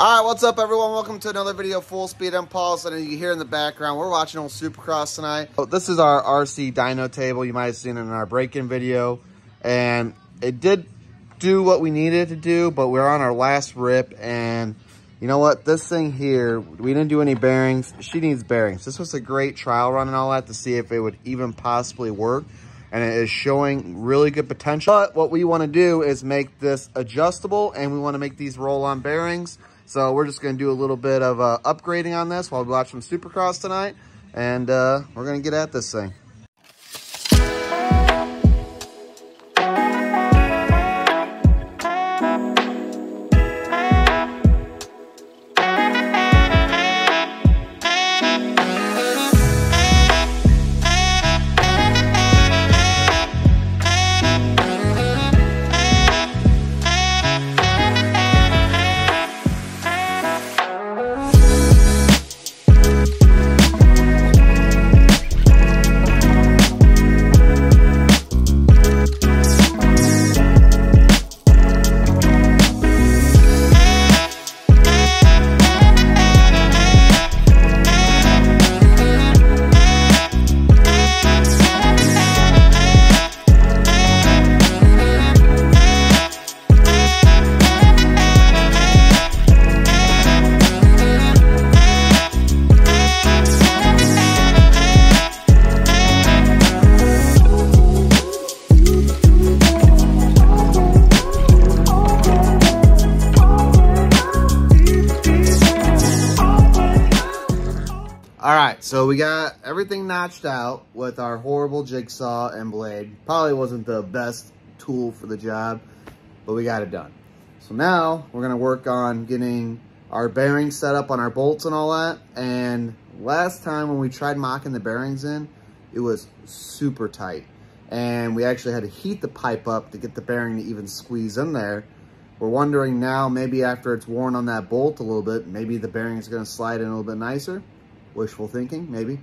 All right, what's up, everyone? Welcome to another video, Full Speed Impulse. And you hear in the background, we're watching old Supercross tonight. This is our RC dyno table. You might have seen it in our break-in video. And it did do what we needed to do, but we're on our last rip. And you know what? This thing here, we didn't do any bearings. She needs bearings. This was a great trial run and all that to see if it would even possibly work. And it is showing really good potential. But what we want to do is make this adjustable and we want to make these roll-on bearings. So we're just going to do a little bit of uh, upgrading on this while we watch some Supercross tonight. And uh, we're going to get at this thing. So we got everything notched out with our horrible jigsaw and blade. Probably wasn't the best tool for the job, but we got it done. So now we're gonna work on getting our bearings set up on our bolts and all that. And last time when we tried mocking the bearings in, it was super tight. And we actually had to heat the pipe up to get the bearing to even squeeze in there. We're wondering now, maybe after it's worn on that bolt a little bit, maybe the bearing is gonna slide in a little bit nicer wishful thinking, maybe.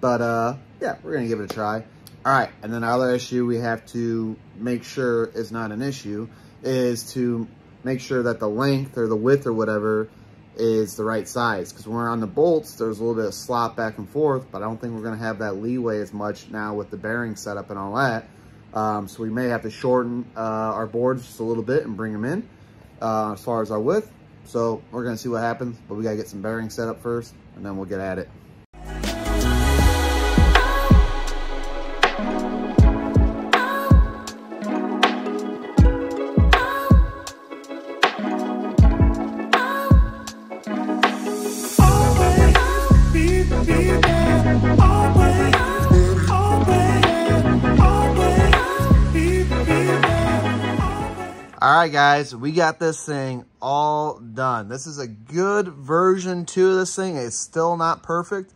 But uh, yeah, we're gonna give it a try. All right, and then the other issue we have to make sure is not an issue is to make sure that the length or the width or whatever is the right size. Because when we're on the bolts, there's a little bit of slop back and forth, but I don't think we're gonna have that leeway as much now with the bearing setup and all that. Um, so we may have to shorten uh, our boards just a little bit and bring them in uh, as far as our width. So we're gonna see what happens, but we gotta get some bearings set up first and then we'll get at it. All right, guys, we got this thing all done. This is a good version two of this thing. It's still not perfect.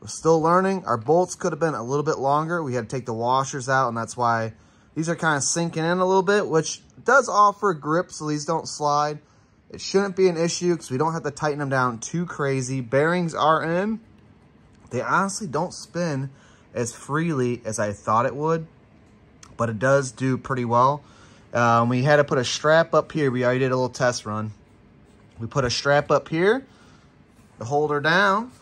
We're still learning. Our bolts could have been a little bit longer. We had to take the washers out, and that's why these are kind of sinking in a little bit, which does offer grip so these don't slide. It shouldn't be an issue because we don't have to tighten them down too crazy. Bearings are in. They honestly don't spin as freely as I thought it would, but it does do pretty well. Um, we had to put a strap up here. We already did a little test run. We put a strap up here to hold her down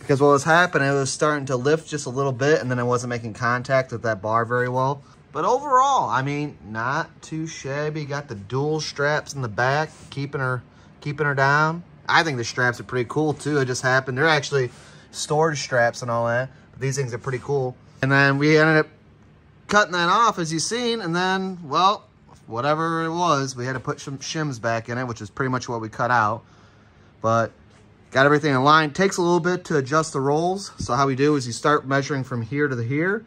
because what was happening, it was starting to lift just a little bit and then it wasn't making contact with that bar very well. But overall, I mean, not too shabby. Got the dual straps in the back, keeping her keeping her down. I think the straps are pretty cool too. It just happened. They're actually storage straps and all that. But these things are pretty cool. And then we ended up cutting that off as you've seen and then well whatever it was we had to put some shims back in it which is pretty much what we cut out but got everything in line takes a little bit to adjust the rolls so how we do is you start measuring from here to the here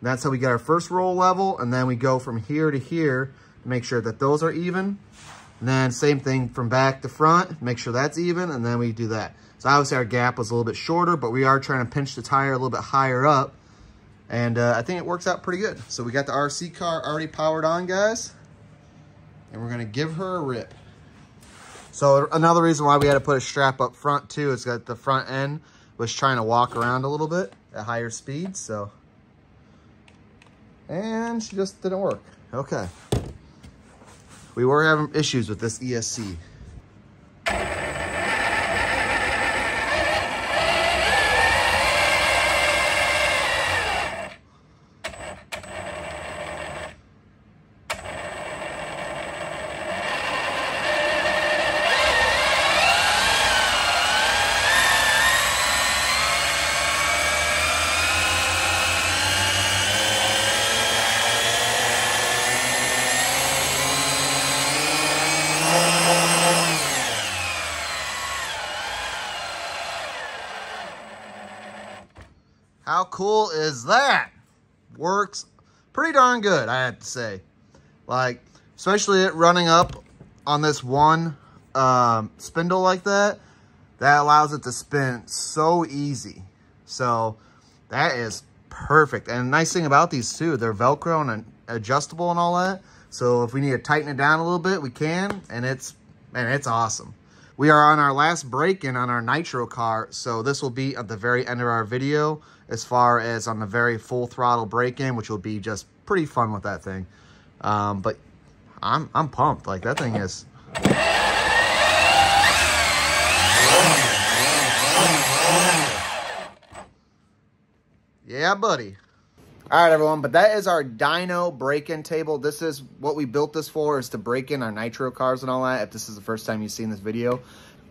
that's how we get our first roll level and then we go from here to here to make sure that those are even and then same thing from back to front make sure that's even and then we do that so obviously our gap was a little bit shorter but we are trying to pinch the tire a little bit higher up and uh, I think it works out pretty good. So we got the RC car already powered on, guys. And we're to give her a rip. So another reason why we had to put a strap up front, too, is that the front end was trying to walk around a little bit at higher speeds. So, and she just didn't work. Okay. We were having issues with this ESC. How cool is that? Works pretty darn good, I have to say. Like, especially it running up on this one um, spindle like that, that allows it to spin so easy. So that is perfect. And nice thing about these too, they're Velcro and adjustable and all that. So if we need to tighten it down a little bit, we can. And it's, man, it's awesome. We are on our last break-in on our Nitro car. So this will be at the very end of our video as far as on the very full throttle break-in, which will be just pretty fun with that thing. Um, but I'm, I'm pumped. Like that thing is... Yeah, buddy. All right, everyone, but that is our dyno break-in table. This is what we built this for, is to break in our nitro cars and all that, if this is the first time you've seen this video.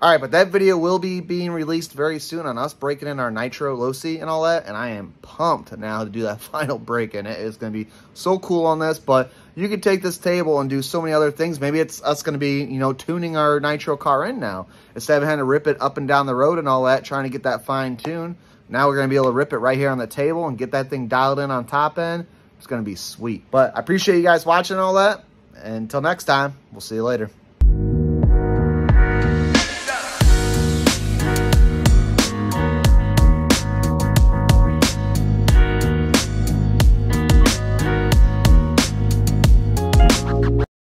All right, but that video will be being released very soon on us breaking in our nitro Losi and all that, and I am pumped now to do that final break-in. It is going to be so cool on this, but you could take this table and do so many other things. Maybe it's us going to be, you know, tuning our nitro car in now. Instead of having to rip it up and down the road and all that, trying to get that fine tune. Now we're going to be able to rip it right here on the table and get that thing dialed in on top end. It's going to be sweet. But I appreciate you guys watching all that. And until next time, we'll see you later.